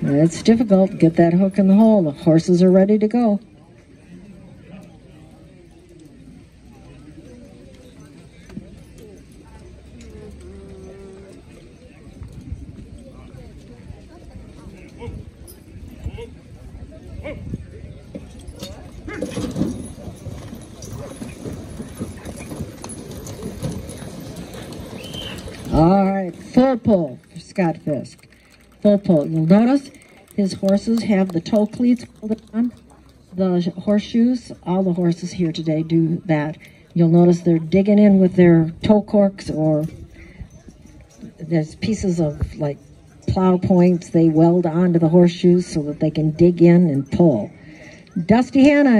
It's difficult. Get that hook in the hole. The horses are ready to go. All right, full pull for Scott Fisk. Full pull. You'll notice his horses have the toe cleats on, the horseshoes. All the horses here today do that. You'll notice they're digging in with their toe corks or there's pieces of like plow points they weld onto the horseshoes so that they can dig in and pull. Dusty Hannah